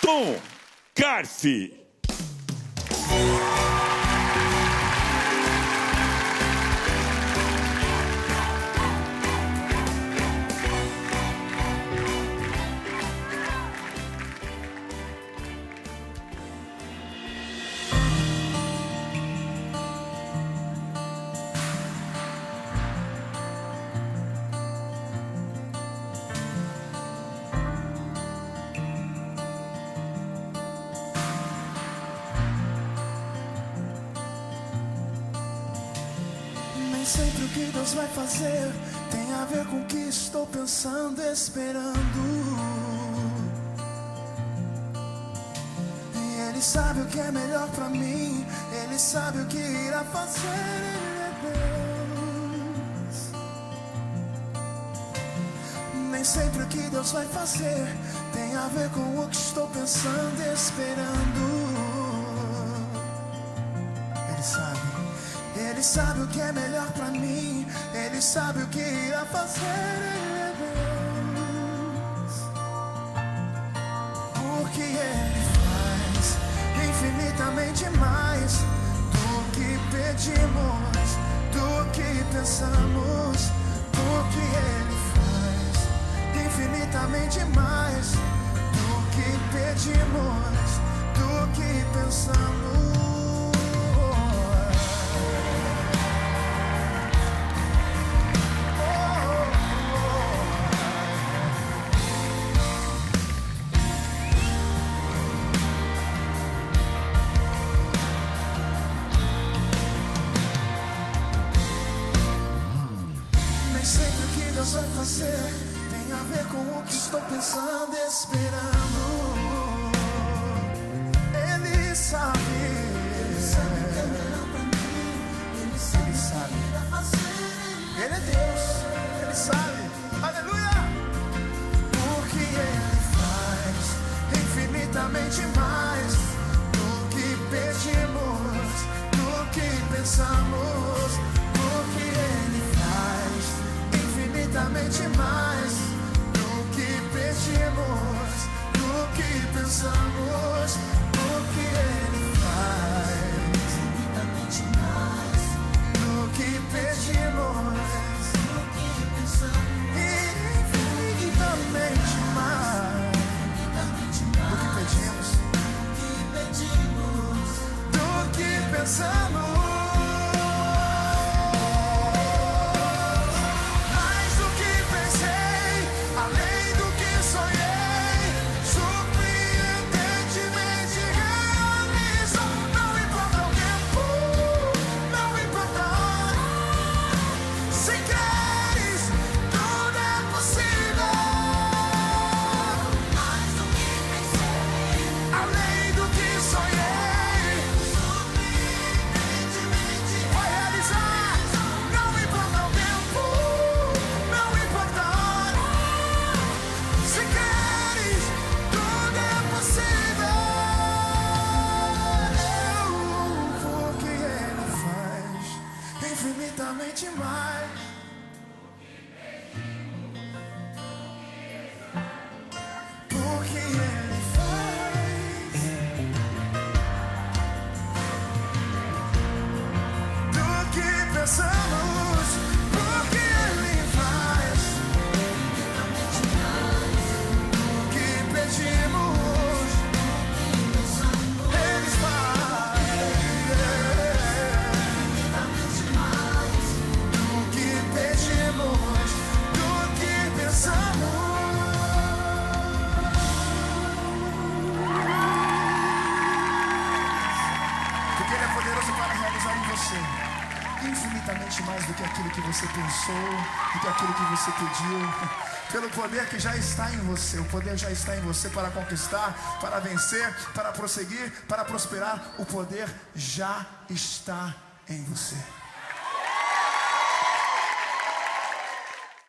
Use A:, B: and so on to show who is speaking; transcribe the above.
A: Tom Carfi.
B: Nem sempre o que Deus vai fazer tem a ver com o que estou pensando, esperando. E Ele sabe o que é melhor pra mim, Ele sabe o que irá fazer. Ele é Deus. Nem sempre o que Deus vai fazer tem a ver com o que estou pensando, esperando. Sabe o que é melhor pra mim. Ele sabe o que irá fazer. Ele é Deus. Porque Ele faz infinitamente mais do que pedimos, do que pensamos. Porque Ele faz infinitamente mais do que pedimos, do que pensamos. Nem sempre o que Deus vai fazer tem a ver com o que estou pensando, esperando. Ele sabe. Ele sabe o que é melhor pra mim. Ele sabe. Ele é Deus. Ele sabe. Aleluia. Porque Ele faz infinitamente mais do que pedimos, do que pensamos. Que do que aquilo que você pensou, do que aquilo que você pediu. Pelo poder que já está em você, o poder já está em você para conquistar, para vencer, para prosseguir, para prosperar. O poder já está em você.